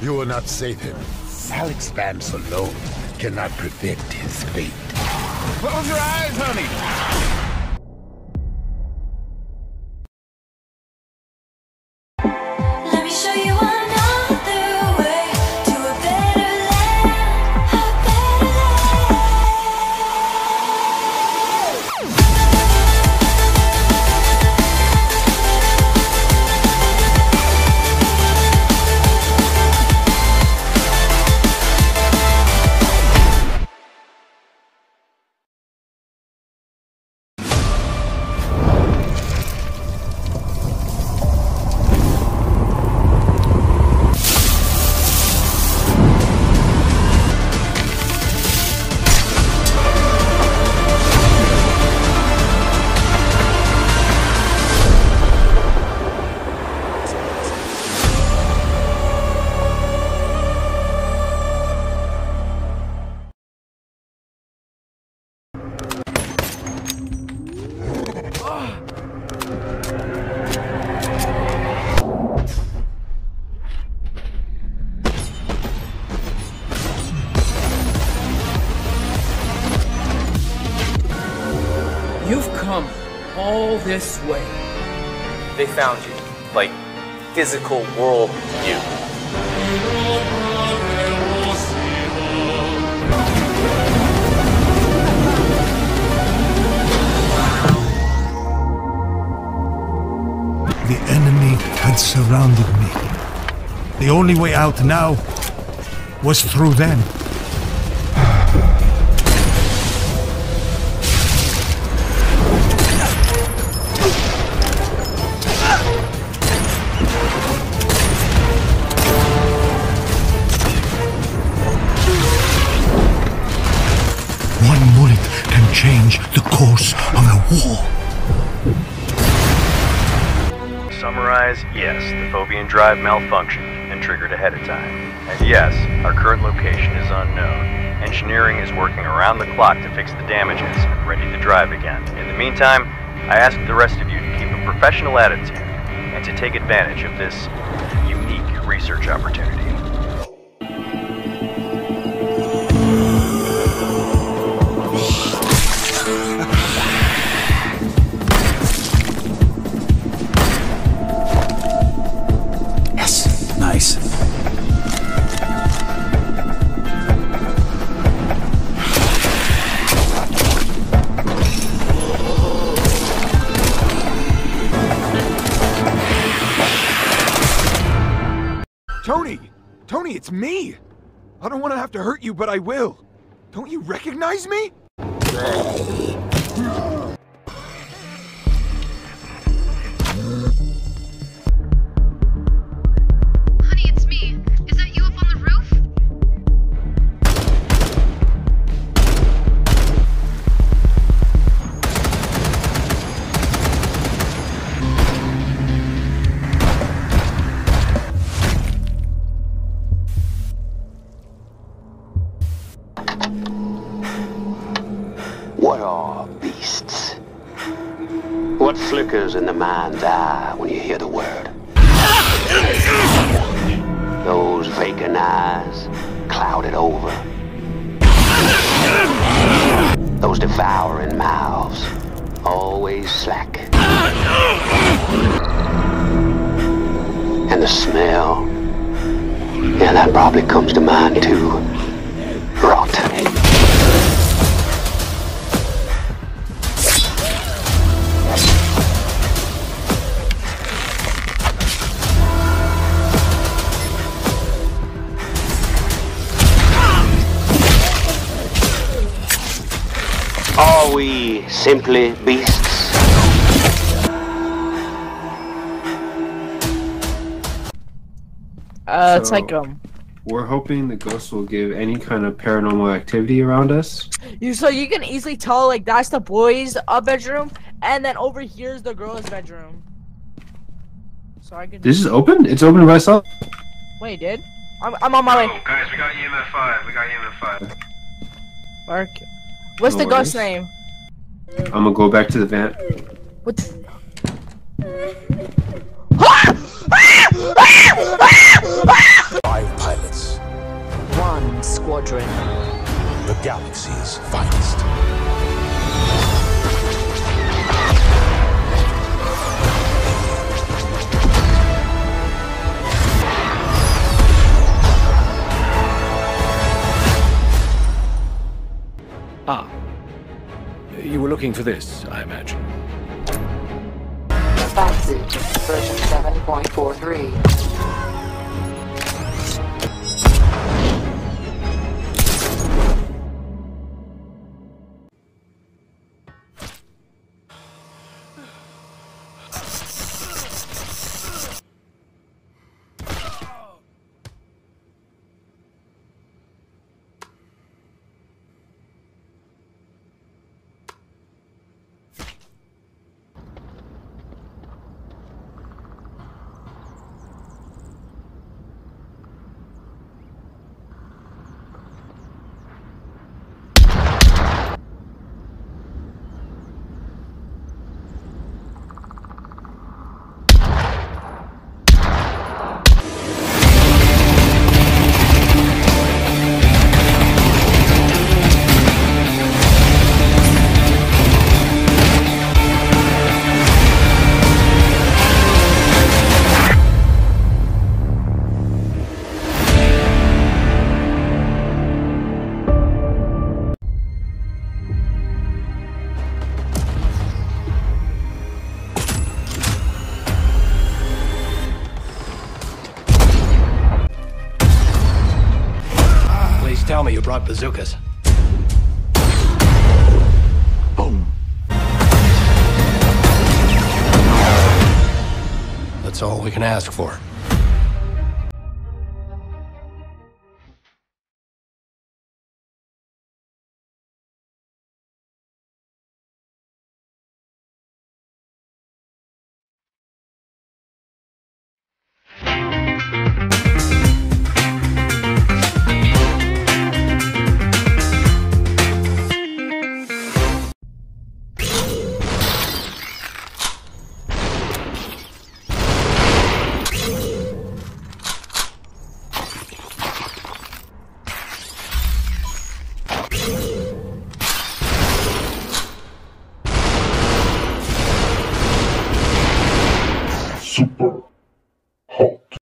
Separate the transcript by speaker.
Speaker 1: You will not save him. Alyx Vance alone cannot prevent his fate.
Speaker 2: Close your eyes, honey.
Speaker 3: This way.
Speaker 4: They found you. Like, physical world you.
Speaker 5: The enemy had surrounded me. The only way out now was through them. Change the course of a war.
Speaker 6: Summarize, yes, the Phobian drive malfunctioned and triggered ahead of time. And yes, our current location is unknown. Engineering is working around the clock to fix the damages and ready to drive again. In the meantime, I ask the rest of you to keep a professional attitude and to take advantage of this unique research opportunity.
Speaker 2: Tony, it's me! I don't want to have to hurt you, but I will. Don't you recognize me?
Speaker 7: What are beasts? What flickers in the mind's eye when you hear the word? Those vacant eyes, clouded over. Those devouring mouths, always slack. And the smell, yeah, that probably comes to mind too. Rot. Are we simply beasts?
Speaker 8: Uh, it's
Speaker 9: So-
Speaker 8: like um,
Speaker 9: We're hoping the ghost will give any kind of paranormal activity around us.
Speaker 8: you so you can easily tell like that's the boys' uh, bedroom, and then over here's the girls' bedroom. So I can.
Speaker 9: This is open? It's open by itself?
Speaker 8: Wait, did? I'm, I'm on my way.
Speaker 10: guys, we got EMF 5. We got EMF 5.
Speaker 8: Mark. What's
Speaker 9: No
Speaker 8: the ghost name?
Speaker 9: I'm gonna go back to the van.
Speaker 8: What? Squadron.
Speaker 1: The galaxy's finest.
Speaker 11: Ah. You were looking for this, I imagine.
Speaker 12: Batsuit, version 7.43.
Speaker 11: me you brought bazookas. Boom. That's all we can ask for.